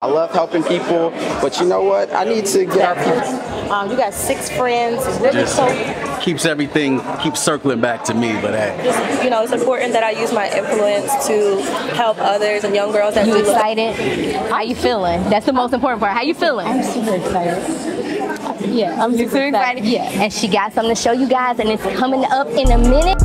I love helping people, but you know what? I need to get our people. Um, you got six friends. Really so keeps everything keeps circling back to me. But hey, just, you know, it's important that I use my influence to help others and young girls that You excited. look excited? How you feeling? That's the most important part. How you feeling? I'm super excited. Yeah, I'm super excited. Yeah, and she got something to show you guys, and it's coming up in a minute.